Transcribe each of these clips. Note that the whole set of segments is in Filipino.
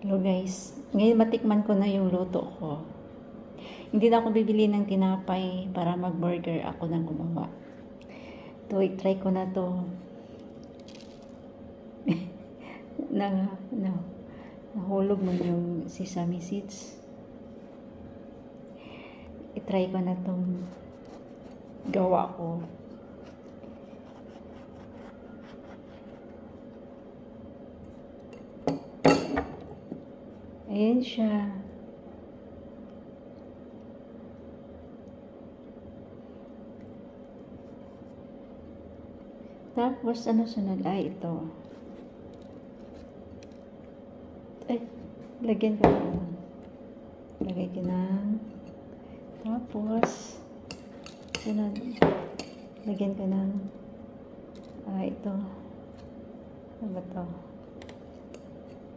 Hello guys, ngayon matikman ko na yung luto ko. Hindi na ako bibili ng tinapay para mag-burger ako nang gumawa. To, try ko na to. na, na, nahulog mo yung sesame seeds. I-try ko na tong gawa ko. Ayan. Tapos, ano sunod? Ay, ito. Ay, lagyan ko. Lagay ko na. Tapos, sunod. Lagyan ko na. Ah, ito. Ano ba ito?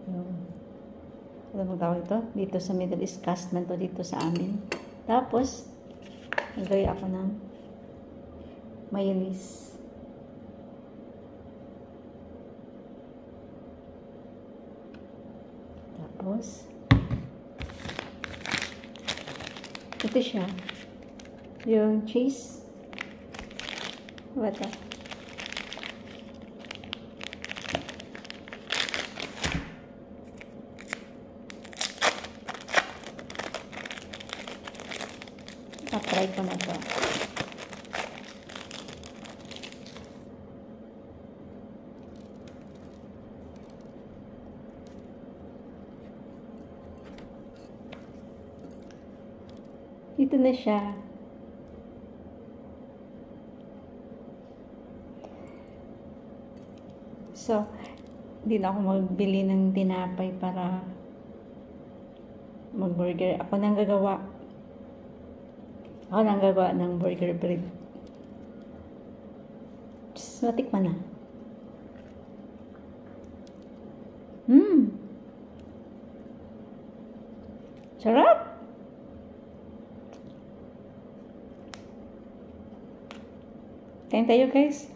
Yung ano bang tawag ito? Dito sa Middle East cast to dito sa amin. Tapos, nagay ako ng mayonnaise. Tapos, ito siya. Yung cheese. What the? Try ko na to. Ito na siya. So, hindi na ako magbili ng tinapay para mag-burger. Ako nang gagawa. Ako nang gagawa ng burger bread. Just matikman na. Mmm! Sarap! Kain guys.